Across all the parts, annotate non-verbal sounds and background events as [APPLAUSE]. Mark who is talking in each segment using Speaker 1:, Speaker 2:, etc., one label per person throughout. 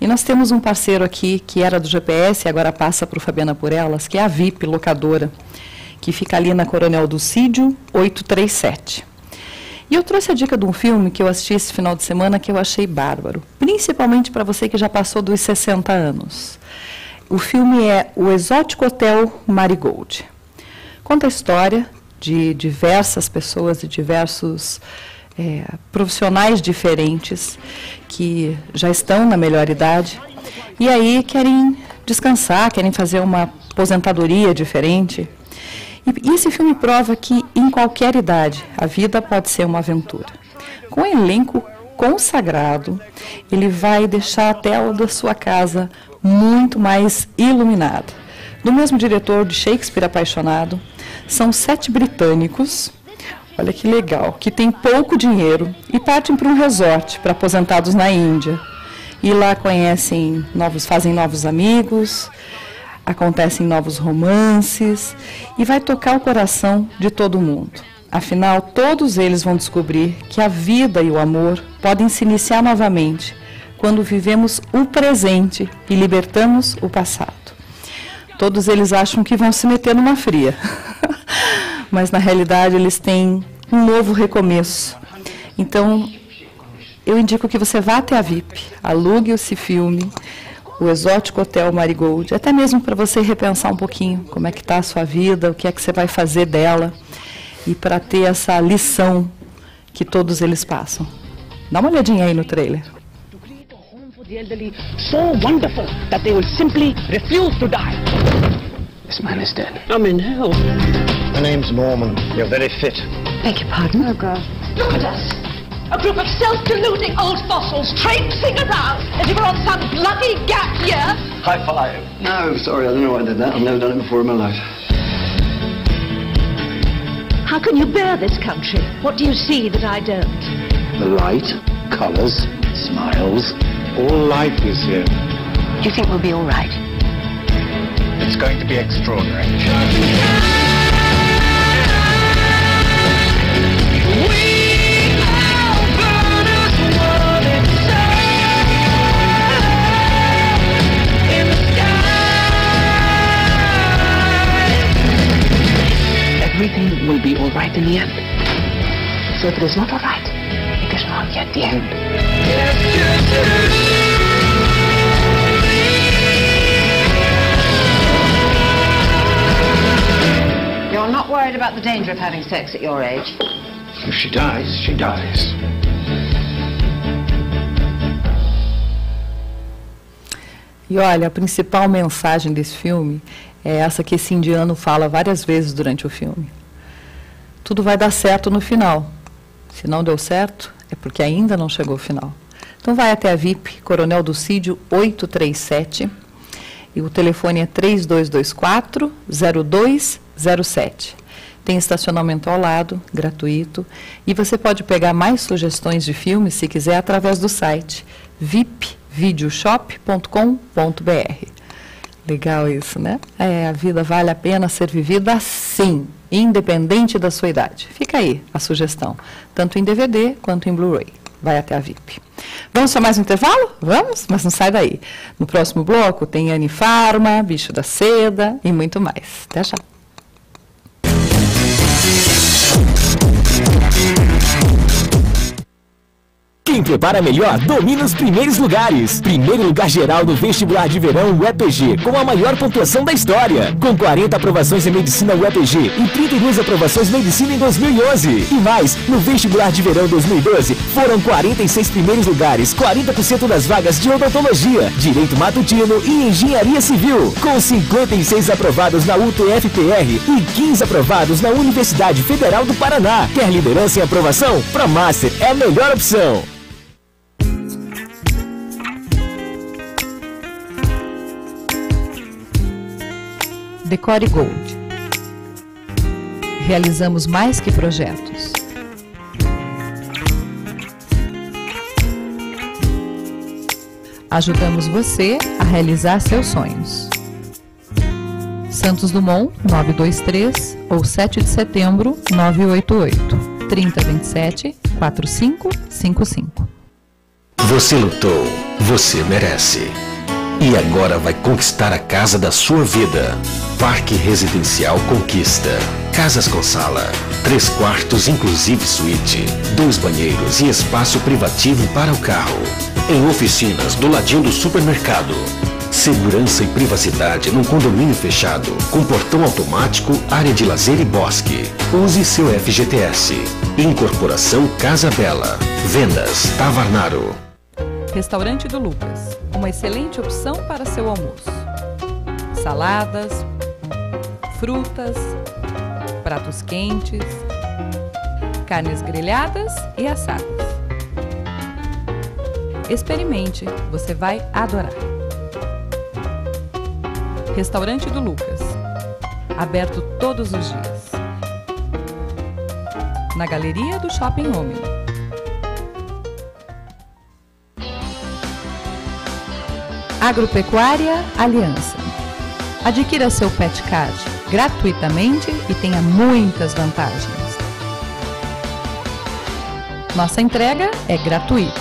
Speaker 1: E nós temos um parceiro aqui que era do GPS e agora passa para o Fabiana por Elas, que é a VIP Locadora, que fica ali na Coronel do Cídio 837. E eu trouxe a dica de um filme que eu assisti esse final de semana que eu achei bárbaro, principalmente para você que já passou dos 60 anos. O filme é O Exótico Hotel Marigold. Conta a história de diversas pessoas e diversos é, profissionais diferentes que já estão na melhor idade e aí querem descansar, querem fazer uma aposentadoria diferente. E esse filme prova que em qualquer idade a vida pode ser uma aventura. Com um elenco consagrado, ele vai deixar a tela da sua casa muito mais iluminada. Do mesmo diretor de Shakespeare Apaixonado, são sete britânicos Olha que legal, que tem pouco dinheiro e partem para um resort para aposentados na Índia. E lá conhecem novos, fazem novos amigos, acontecem novos romances e vai tocar o coração de todo mundo. Afinal, todos eles vão descobrir que a vida e o amor podem se iniciar novamente quando vivemos o presente e libertamos o passado. Todos eles acham que vão se meter numa fria. [LAUGHS] mas na realidade eles têm um novo recomeço. Então, eu indico que você vá até a VIP, alugue esse filme, o Exótico Hotel Marigold, até mesmo para você repensar um pouquinho como é que está a sua vida, o que é que você vai fazer dela, e para ter essa lição que todos eles passam. Dá uma olhadinha aí no trailer. So wonderful that they will simply refuse to die. This man is dead. I'm in hell.
Speaker 2: My name's Norman. You're very fit.
Speaker 3: Beg your pardon? Oh, God.
Speaker 4: Look at us. A group of self-deluding old fossils traipsing around as if we're on some bloody gap year.
Speaker 2: High five. No, sorry, I don't know why I did that. I've never done it before in my life.
Speaker 4: How can you bear this country? What do you see that I don't?
Speaker 2: The light, colours, smiles. All life is here.
Speaker 3: Do you think we'll be all right?
Speaker 2: It's going to be extraordinary.
Speaker 3: End. So if it is not all right, it is not yet the end.
Speaker 5: You're not worried about the danger of having sex at your age?
Speaker 2: If she dies, she dies.
Speaker 1: E olha, a principal mensagem desse filme é essa que esse indiano fala várias vezes durante o filme. Tudo vai dar certo no final. Se não deu certo, é porque ainda não chegou ao final. Então vai até a VIP, Coronel do Cídio 837, e o telefone é 3224 0207. Tem estacionamento ao lado, gratuito, e você pode pegar mais sugestões de filmes, se quiser, através do site vipvideoshop.com.br. Legal isso, né? É, a vida vale a pena ser vivida assim, independente da sua idade. Fica aí a sugestão, tanto em DVD quanto em Blu-ray. Vai até a VIP. Vamos para mais um intervalo? Vamos, mas não sai daí. No próximo bloco tem Anifarma, Bicho da Seda e muito mais. Até já.
Speaker 6: Prepara melhor domina os primeiros lugares. Primeiro lugar geral no vestibular de verão UEPG, com a maior pontuação da história. Com 40 aprovações em medicina UEPG e 32 aprovações em medicina em 2011. E mais, no vestibular de verão 2012, foram 46 primeiros lugares, 40% das vagas de odontologia, direito matutino e engenharia civil. Com 56 aprovados na UTFPR e 15 aprovados na Universidade Federal do Paraná. Quer liderança em aprovação? Pra Master é a melhor opção.
Speaker 1: Decore Gold. Realizamos mais que projetos. Ajudamos você a realizar seus sonhos. Santos Dumont 923 ou 7 de setembro 988 3027 4555.
Speaker 7: Você lutou Você merece. E agora vai conquistar a casa da sua vida. Parque Residencial Conquista. Casas com sala. Três quartos, inclusive suíte. Dois banheiros e espaço privativo para o carro. Em oficinas do ladinho do supermercado. Segurança e privacidade num condomínio fechado, com portão automático, área de lazer e bosque. Use seu FGTS. Incorporação Casa Bela. Vendas Tavarnaro.
Speaker 1: Restaurante do Lucas. Uma excelente opção para seu almoço. Saladas, frutas, pratos quentes, carnes grelhadas e assadas. Experimente, você vai adorar. Restaurante do Lucas. Aberto todos os dias. Na galeria do Shopping Homem. Agropecuária Aliança. Adquira seu pet card gratuitamente e tenha muitas vantagens. Nossa entrega é gratuita.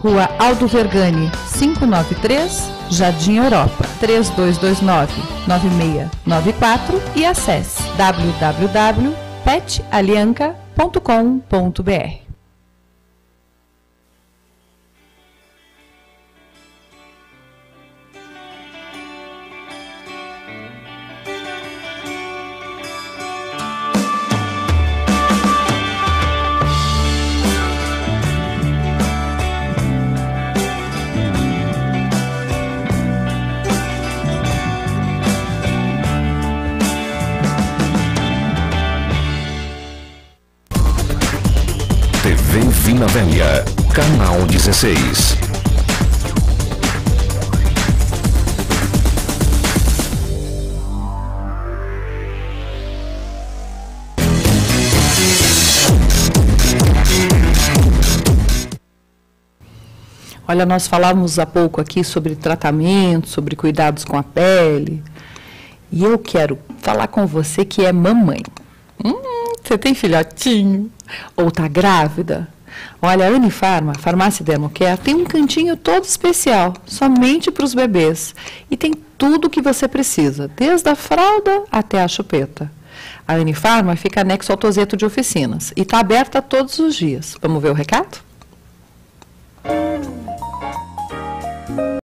Speaker 1: Rua Aldo Vergani, 593, Jardim Europa, 3229-9694 e acesse www.petalianca.com.br.
Speaker 7: Vina Velha, canal 16.
Speaker 1: Olha, nós falávamos há pouco aqui sobre tratamento, sobre cuidados com a pele. E eu quero falar com você que é mamãe. Hum, você tem filhotinho? Ou está grávida? Olha, a Unifarma, Farmácia Dermocare, tem um cantinho todo especial, somente para os bebês. E tem tudo o que você precisa, desde a fralda até a chupeta. A Unifarma fica anexo ao Tozeto de Oficinas e está aberta todos os dias. Vamos ver o recado?